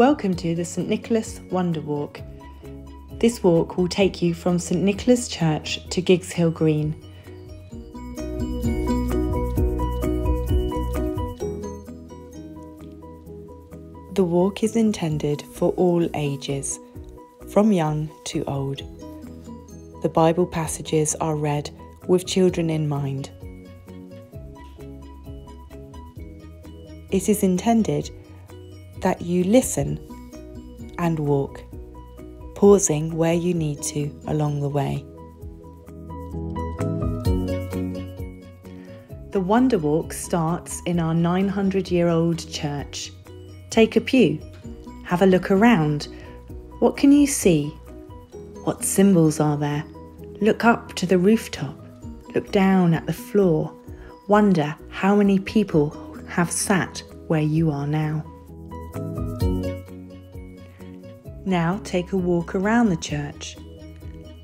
Welcome to the St Nicholas Wonder Walk. This walk will take you from St Nicholas Church to Giggs Hill Green. The walk is intended for all ages, from young to old. The Bible passages are read with children in mind. It is intended that you listen and walk, pausing where you need to along the way. The Wonder Walk starts in our 900 year old church. Take a pew, have a look around. What can you see? What symbols are there? Look up to the rooftop, look down at the floor, wonder how many people have sat where you are now. Now take a walk around the church.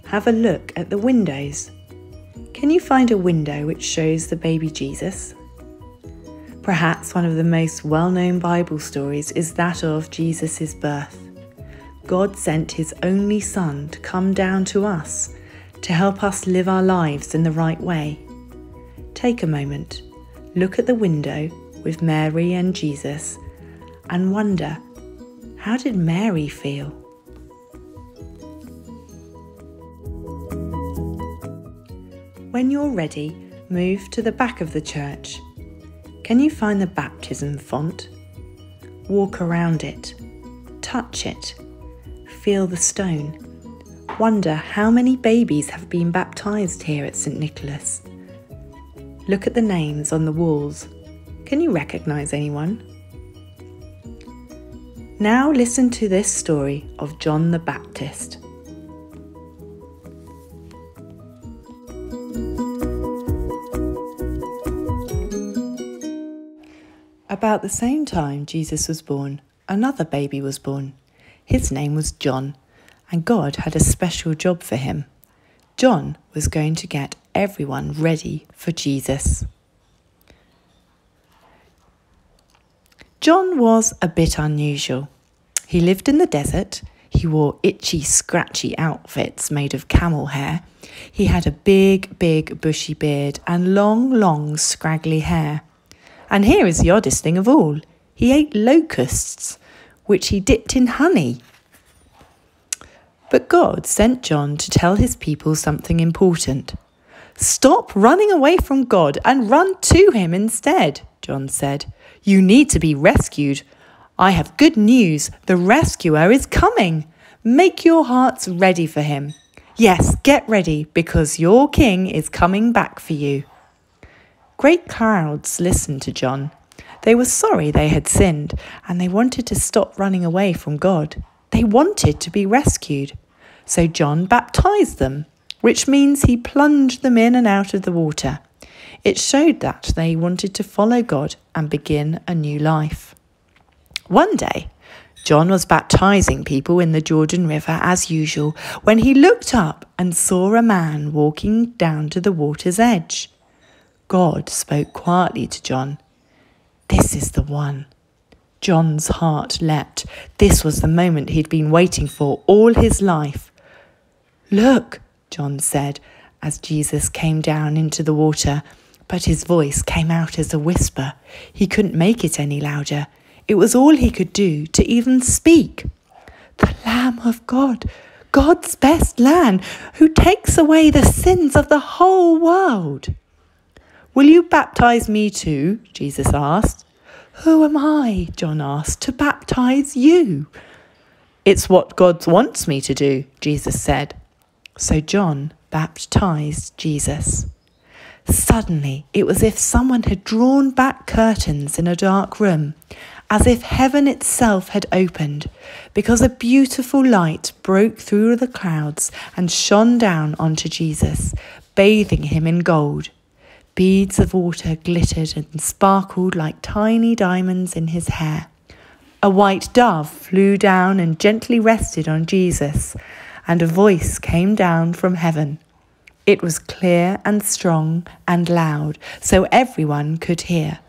Have a look at the windows. Can you find a window which shows the baby Jesus? Perhaps one of the most well known Bible stories is that of Jesus' birth. God sent his only Son to come down to us to help us live our lives in the right way. Take a moment, look at the window with Mary and Jesus, and wonder how did Mary feel? When you're ready, move to the back of the church. Can you find the baptism font? Walk around it, touch it, feel the stone. Wonder how many babies have been baptised here at St Nicholas. Look at the names on the walls. Can you recognise anyone? Now listen to this story of John the Baptist. About the same time Jesus was born, another baby was born. His name was John, and God had a special job for him. John was going to get everyone ready for Jesus. John was a bit unusual. He lived in the desert. He wore itchy, scratchy outfits made of camel hair. He had a big, big, bushy beard and long, long, scraggly hair. And here is the oddest thing of all he ate locusts, which he dipped in honey. But God sent John to tell his people something important. Stop running away from God and run to him instead, John said. You need to be rescued. I have good news. The rescuer is coming. Make your hearts ready for him. Yes, get ready because your king is coming back for you. Great crowds listened to John. They were sorry they had sinned and they wanted to stop running away from God. They wanted to be rescued. So John baptized them, which means he plunged them in and out of the water. It showed that they wanted to follow God and begin a new life. One day, John was baptizing people in the Jordan River as usual when he looked up and saw a man walking down to the water's edge. God spoke quietly to John. This is the one. John's heart leapt. This was the moment he'd been waiting for all his life. Look, John said as Jesus came down into the water, but his voice came out as a whisper. He couldn't make it any louder. It was all he could do to even speak. The Lamb of God, God's best Lamb, who takes away the sins of the whole world. Will you baptize me too? Jesus asked. Who am I, John asked, to baptize you? It's what God wants me to do, Jesus said. So John baptized Jesus. Suddenly, it was as if someone had drawn back curtains in a dark room, as if heaven itself had opened, because a beautiful light broke through the clouds and shone down onto Jesus, bathing him in gold. Beads of water glittered and sparkled like tiny diamonds in his hair. A white dove flew down and gently rested on Jesus, and a voice came down from heaven. It was clear and strong and loud, so everyone could hear.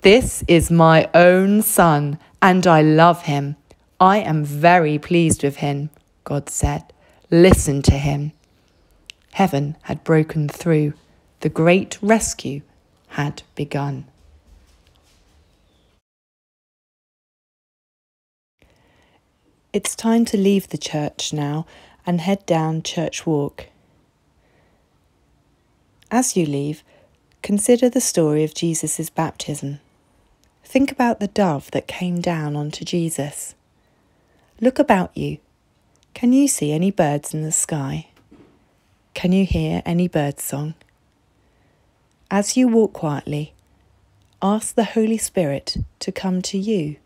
This is my own son, and I love him. I am very pleased with him, God said. Listen to him. Heaven had broken through. The great rescue had begun. It's time to leave the church now and head down Church Walk. As you leave, consider the story of Jesus' baptism. Think about the dove that came down onto Jesus. Look about you. Can you see any birds in the sky? Can you hear any bird song? As you walk quietly, ask the Holy Spirit to come to you.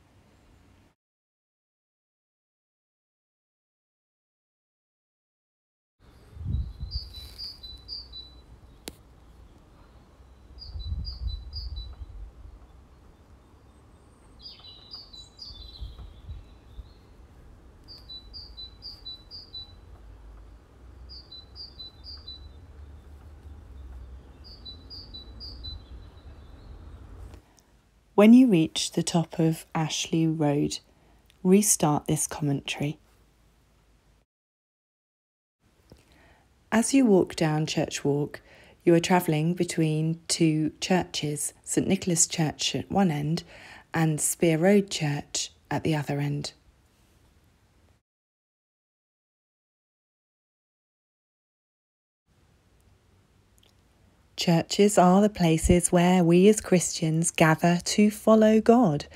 When you reach the top of Ashley Road, restart this commentary. As you walk down Church Walk, you are travelling between two churches St Nicholas Church at one end and Speer Road Church at the other end. Churches are the places where we as Christians gather to follow God.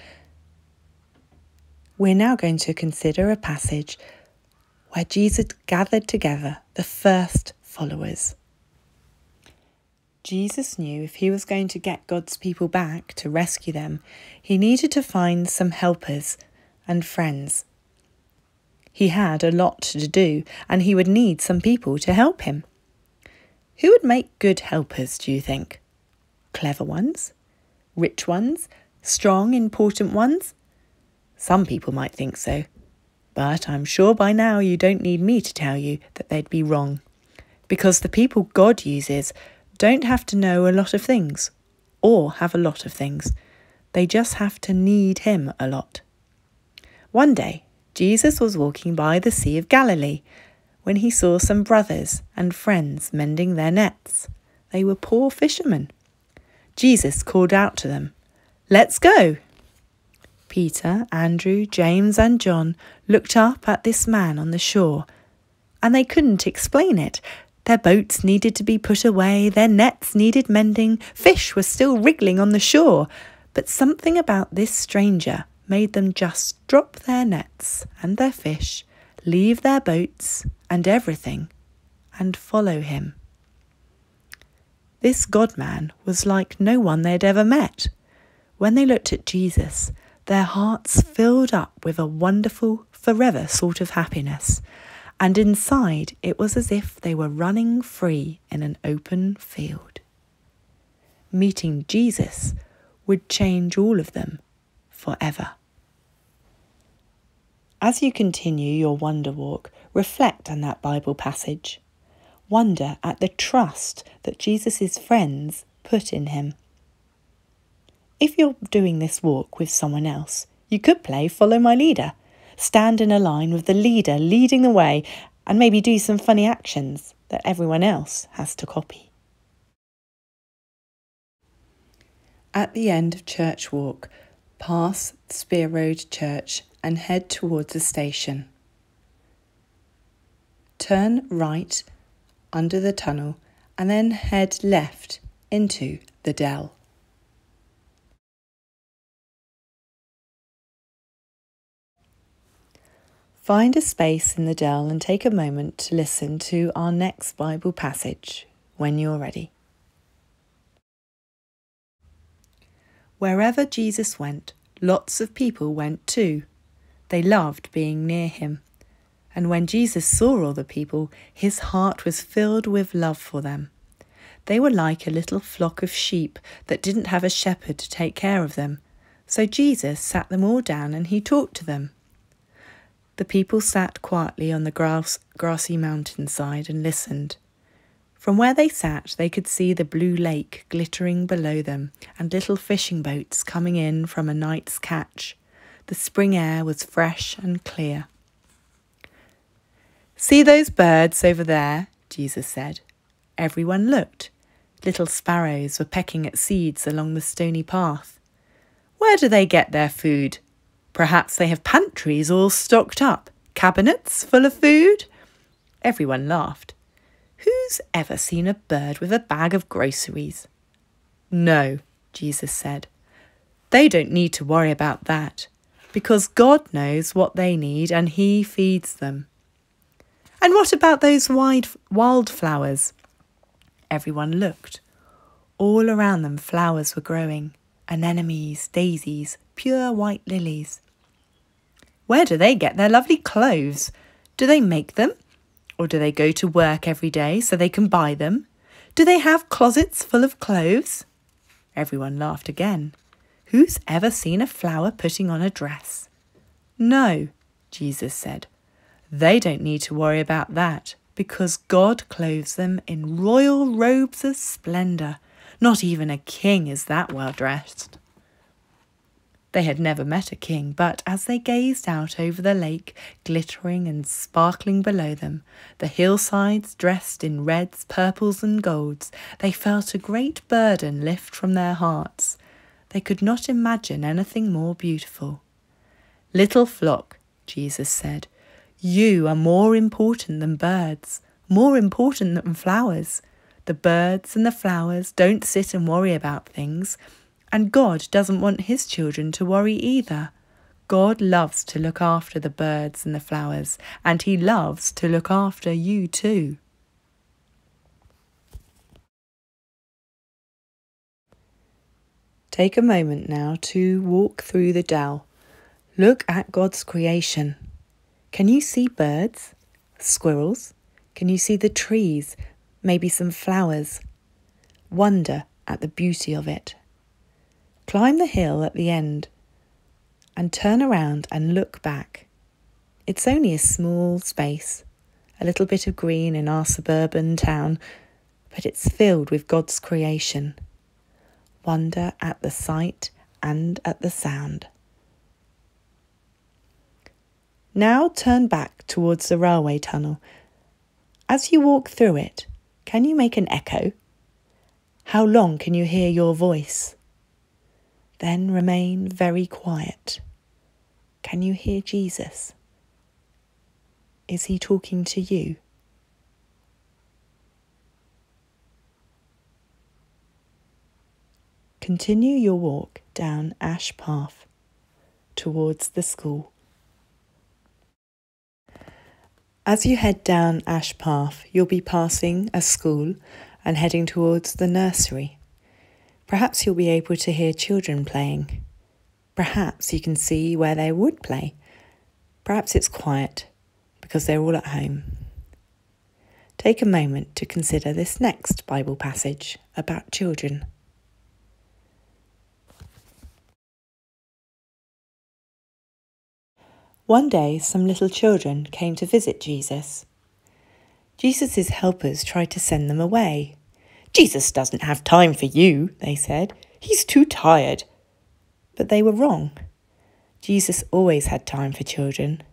We're now going to consider a passage where Jesus gathered together the first followers. Jesus knew if he was going to get God's people back to rescue them, he needed to find some helpers and friends. He had a lot to do, and he would need some people to help him. Who would make good helpers, do you think? Clever ones? Rich ones? Strong, important ones? Some people might think so, but I'm sure by now you don't need me to tell you that they'd be wrong. Because the people God uses don't have to know a lot of things or have a lot of things. They just have to need Him a lot. One day, Jesus was walking by the Sea of Galilee when he saw some brothers and friends mending their nets. They were poor fishermen. Jesus called out to them, Let's go! Peter, Andrew, James, and John looked up at this man on the shore, and they couldn't explain it. Their boats needed to be put away, their nets needed mending, fish were still wriggling on the shore, but something about this stranger made them just drop their nets and their fish, leave their boats, and everything and follow him. This God man was like no one they had ever met. When they looked at Jesus, their hearts filled up with a wonderful, forever sort of happiness, and inside it was as if they were running free in an open field. Meeting Jesus would change all of them forever. As you continue your wonder walk, reflect on that Bible passage. Wonder at the trust that Jesus' friends put in him. If you're doing this walk with someone else, you could play Follow My Leader. Stand in a line with the leader leading the way and maybe do some funny actions that everyone else has to copy. At the end of Church Walk, pass Speer Road Church and head towards the station. Turn right under the tunnel and then head left into the dell. Find a space in the dell and take a moment to listen to our next Bible passage when you're ready. Wherever Jesus went, lots of people went too. They loved being near him. And when Jesus saw all the people, his heart was filled with love for them. They were like a little flock of sheep that didn't have a shepherd to take care of them. So Jesus sat them all down and he talked to them. The people sat quietly on the grass, grassy mountainside and listened. From where they sat, they could see the blue lake glittering below them and little fishing boats coming in from a night's catch. The spring air was fresh and clear. See those birds over there? Jesus said. Everyone looked. Little sparrows were pecking at seeds along the stony path. Where do they get their food? Perhaps they have pantries all stocked up, cabinets full of food? Everyone laughed. Who's ever seen a bird with a bag of groceries? No, Jesus said. They don't need to worry about that, because God knows what they need and He feeds them. And what about those wide wildflowers? Everyone looked. All around them flowers were growing anemones, daisies, pure white lilies. Where do they get their lovely clothes? Do they make them? Or do they go to work every day so they can buy them? Do they have closets full of clothes? Everyone laughed again. Who's ever seen a flower putting on a dress? No, Jesus said. They don't need to worry about that because God clothes them in royal robes of splendour. Not even a king is that well dressed. They had never met a king, but as they gazed out over the lake, glittering and sparkling below them, the hillsides dressed in reds, purples, and golds, they felt a great burden lift from their hearts. They could not imagine anything more beautiful. Little flock, Jesus said, you are more important than birds, more important than flowers. The birds and the flowers don't sit and worry about things. And God doesn't want his children to worry either. God loves to look after the birds and the flowers, and he loves to look after you too. Take a moment now to walk through the dell. Look at God's creation. Can you see birds? Squirrels? Can you see the trees? Maybe some flowers? Wonder at the beauty of it. Climb the hill at the end and turn around and look back. It's only a small space, a little bit of green in our suburban town, but it's filled with God's creation. Wonder at the sight and at the sound. Now turn back towards the railway tunnel. As you walk through it, can you make an echo? How long can you hear your voice? Then remain very quiet. Can you hear Jesus? Is he talking to you? Continue your walk down Ash Path towards the school. As you head down Ash Path, you'll be passing a school and heading towards the nursery. Perhaps you'll be able to hear children playing. Perhaps you can see where they would play. Perhaps it's quiet because they're all at home. Take a moment to consider this next Bible passage about children. One day, some little children came to visit Jesus. Jesus' helpers tried to send them away. Jesus doesn't have time for you, they said. He's too tired. But they were wrong. Jesus always had time for children.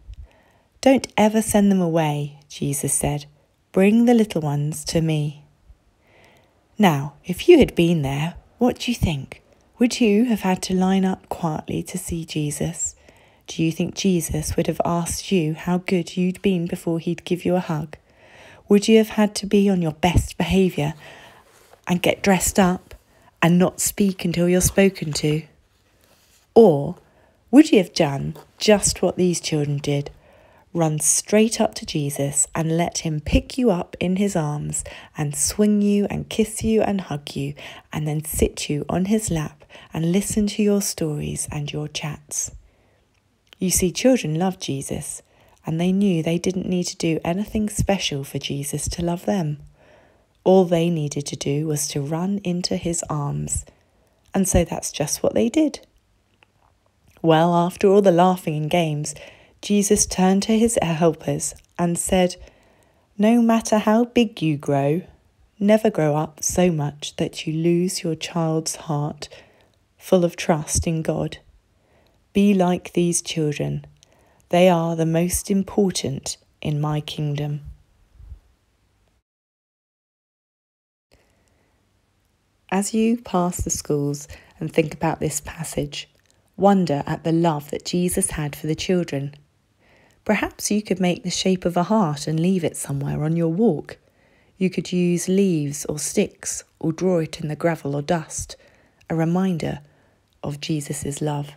Don't ever send them away, Jesus said. Bring the little ones to me. Now, if you had been there, what do you think? Would you have had to line up quietly to see Jesus? Do you think Jesus would have asked you how good you'd been before he'd give you a hug? Would you have had to be on your best behaviour and get dressed up and not speak until you're spoken to? Or would you have done just what these children did? Run straight up to Jesus and let him pick you up in his arms and swing you and kiss you and hug you and then sit you on his lap and listen to your stories and your chats. You see, children love Jesus and they knew they didn't need to do anything special for Jesus to love them. All they needed to do was to run into his arms. And so that's just what they did. Well, after all the laughing and games, Jesus turned to his helpers and said, No matter how big you grow, never grow up so much that you lose your child's heart, full of trust in God. Be like these children. They are the most important in my kingdom. As you pass the schools and think about this passage, wonder at the love that Jesus had for the children. Perhaps you could make the shape of a heart and leave it somewhere on your walk. You could use leaves or sticks or draw it in the gravel or dust, a reminder of Jesus' love.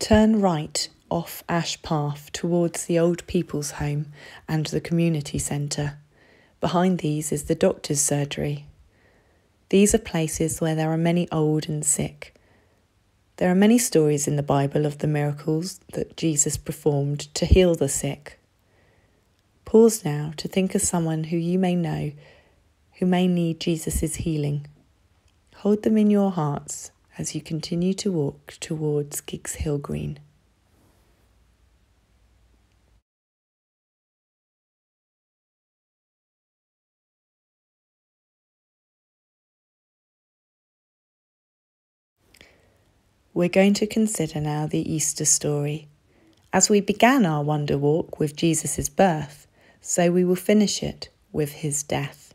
Turn right off Ash Path towards the Old People's Home and the Community Centre. Behind these is the doctor's surgery. These are places where there are many old and sick. There are many stories in the Bible of the miracles that Jesus performed to heal the sick. Pause now to think of someone who you may know who may need Jesus' healing. Hold them in your hearts as you continue to walk towards Giggs Hill Green. We're going to consider now the Easter story. As we began our wonder walk with Jesus' birth, so we will finish it with his death.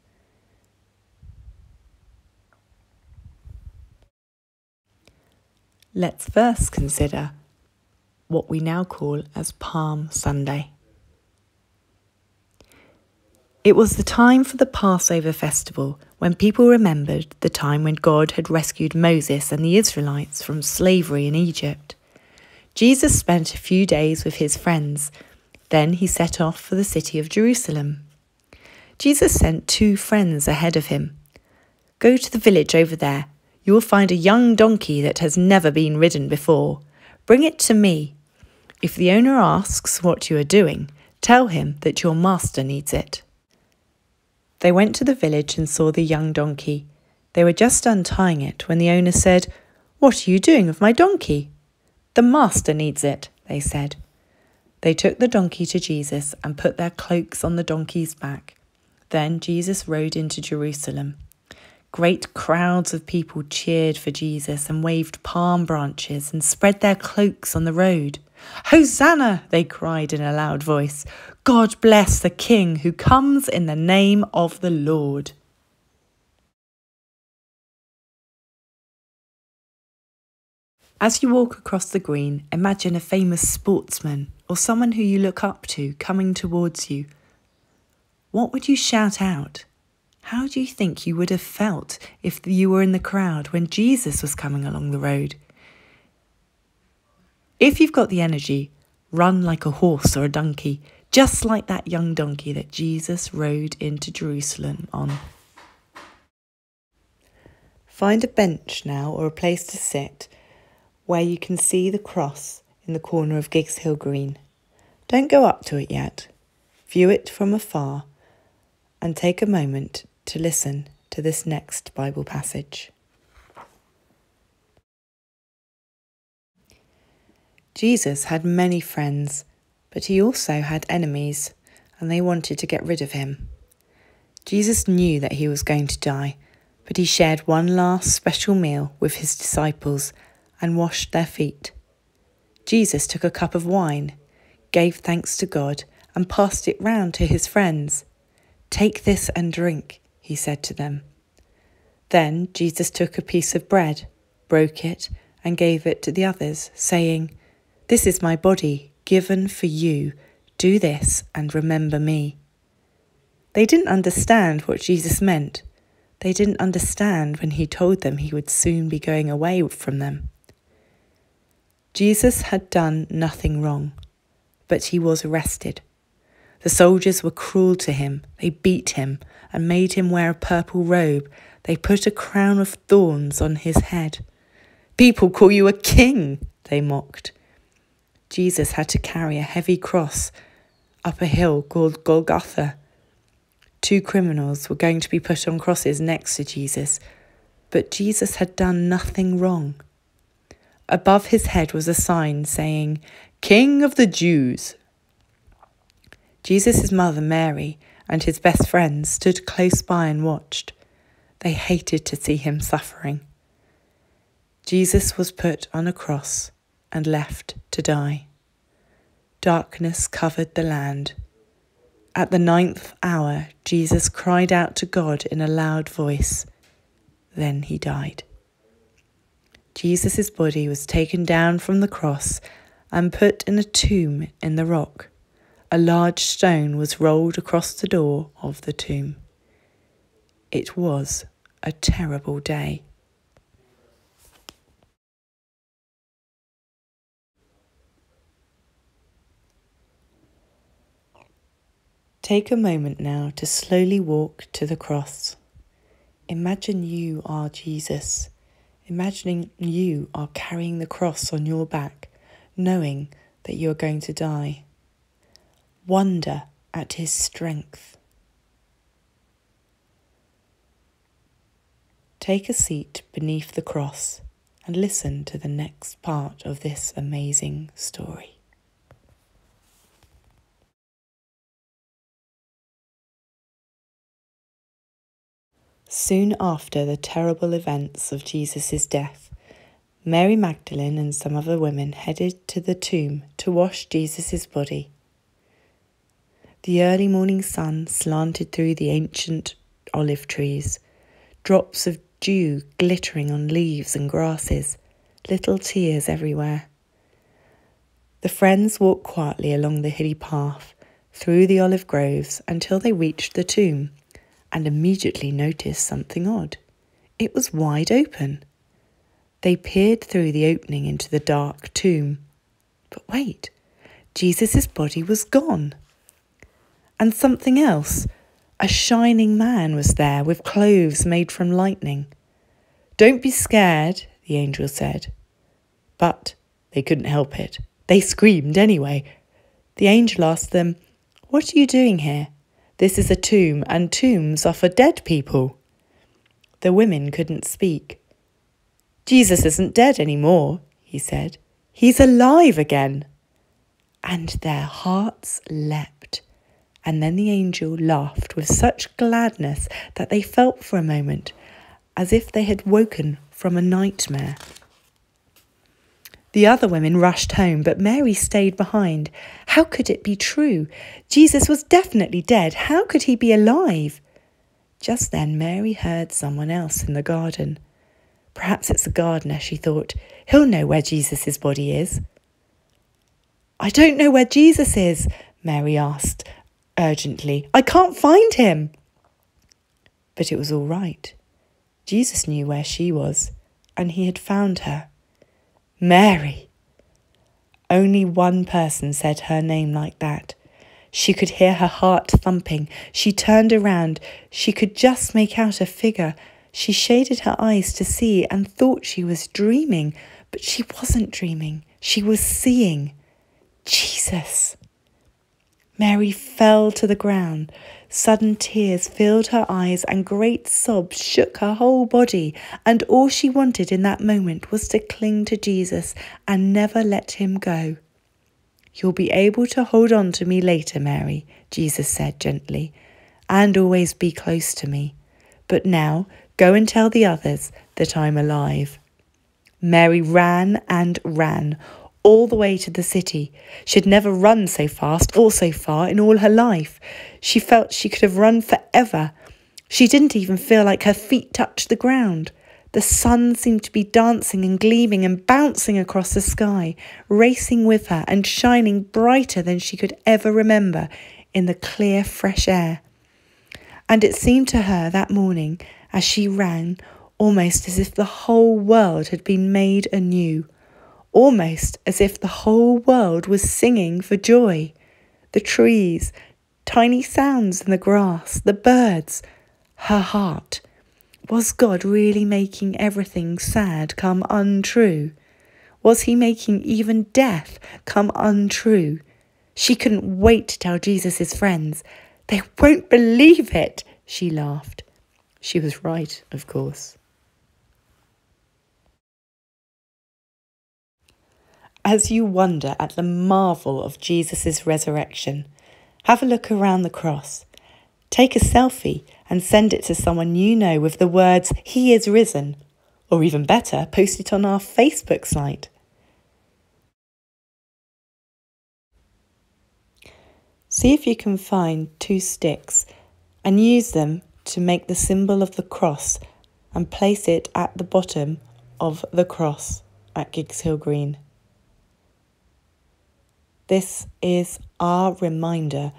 Let's first consider what we now call as Palm Sunday. It was the time for the Passover festival when people remembered the time when God had rescued Moses and the Israelites from slavery in Egypt. Jesus spent a few days with his friends. Then he set off for the city of Jerusalem. Jesus sent two friends ahead of him. Go to the village over there. You will find a young donkey that has never been ridden before. Bring it to me. If the owner asks what you are doing, tell him that your master needs it. They went to the village and saw the young donkey. They were just untying it when the owner said, What are you doing with my donkey? The master needs it, they said. They took the donkey to Jesus and put their cloaks on the donkey's back. Then Jesus rode into Jerusalem. Great crowds of people cheered for Jesus and waved palm branches and spread their cloaks on the road. Hosanna! they cried in a loud voice. God bless the King who comes in the name of the Lord. As you walk across the green, imagine a famous sportsman or someone who you look up to coming towards you. What would you shout out? How do you think you would have felt if you were in the crowd when Jesus was coming along the road? If you've got the energy, run like a horse or a donkey just like that young donkey that Jesus rode into Jerusalem on. Find a bench now or a place to sit where you can see the cross in the corner of Giggs Hill Green. Don't go up to it yet. View it from afar and take a moment to listen to this next Bible passage. Jesus had many friends but he also had enemies, and they wanted to get rid of him. Jesus knew that he was going to die, but he shared one last special meal with his disciples and washed their feet. Jesus took a cup of wine, gave thanks to God, and passed it round to his friends. Take this and drink, he said to them. Then Jesus took a piece of bread, broke it, and gave it to the others, saying, This is my body given for you. Do this and remember me. They didn't understand what Jesus meant. They didn't understand when he told them he would soon be going away from them. Jesus had done nothing wrong, but he was arrested. The soldiers were cruel to him. They beat him and made him wear a purple robe. They put a crown of thorns on his head. People call you a king, they mocked. Jesus had to carry a heavy cross up a hill called Golgotha. Two criminals were going to be put on crosses next to Jesus, but Jesus had done nothing wrong. Above his head was a sign saying, King of the Jews. Jesus' mother Mary and his best friend stood close by and watched. They hated to see him suffering. Jesus was put on a cross and left to die. Darkness covered the land. At the ninth hour, Jesus cried out to God in a loud voice. Then he died. Jesus' body was taken down from the cross and put in a tomb in the rock. A large stone was rolled across the door of the tomb. It was a terrible day. Take a moment now to slowly walk to the cross. Imagine you are Jesus. Imagining you are carrying the cross on your back, knowing that you are going to die. Wonder at his strength. Take a seat beneath the cross and listen to the next part of this amazing story. Soon after the terrible events of Jesus' death, Mary Magdalene and some other women headed to the tomb to wash Jesus' body. The early morning sun slanted through the ancient olive trees, drops of dew glittering on leaves and grasses, little tears everywhere. The friends walked quietly along the hilly path, through the olive groves, until they reached the tomb and immediately noticed something odd. It was wide open. They peered through the opening into the dark tomb. But wait, Jesus' body was gone. And something else. A shining man was there with clothes made from lightning. Don't be scared, the angel said. But they couldn't help it. They screamed anyway. The angel asked them, What are you doing here? This is a tomb, and tombs are for dead people. The women couldn't speak. Jesus isn't dead any more, he said. He's alive again. And their hearts leapt. And then the angel laughed with such gladness that they felt for a moment as if they had woken from a nightmare. The other women rushed home, but Mary stayed behind. How could it be true? Jesus was definitely dead. How could he be alive? Just then, Mary heard someone else in the garden. Perhaps it's the gardener, she thought. He'll know where Jesus' body is. I don't know where Jesus is, Mary asked urgently. I can't find him. But it was all right. Jesus knew where she was, and he had found her. Mary. Only one person said her name like that. She could hear her heart thumping. She turned around. She could just make out a figure. She shaded her eyes to see and thought she was dreaming, but she wasn't dreaming. She was seeing. Jesus. Mary fell to the ground. Sudden tears filled her eyes and great sobs shook her whole body, and all she wanted in that moment was to cling to Jesus and never let him go. You'll be able to hold on to me later, Mary, Jesus said gently, and always be close to me. But now go and tell the others that I'm alive. Mary ran and ran, all the way to the city. She had never run so fast or so far in all her life. She felt she could have run forever. She didn't even feel like her feet touched the ground. The sun seemed to be dancing and gleaming and bouncing across the sky, racing with her and shining brighter than she could ever remember in the clear, fresh air. And it seemed to her that morning, as she ran, almost as if the whole world had been made anew almost as if the whole world was singing for joy. The trees, tiny sounds in the grass, the birds, her heart. Was God really making everything sad come untrue? Was he making even death come untrue? She couldn't wait to tell Jesus' friends. They won't believe it, she laughed. She was right, of course. As you wonder at the marvel of Jesus' resurrection, have a look around the cross. Take a selfie and send it to someone you know with the words, He is risen, Or even better, post it on our Facebook site. See if you can find two sticks and use them to make the symbol of the cross and place it at the bottom of the cross at Giggs Hill Green. This is our reminder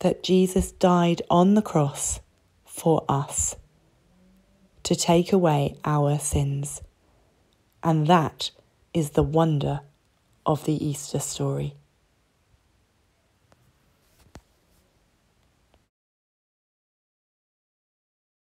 that Jesus died on the cross for us to take away our sins. And that is the wonder of the Easter story.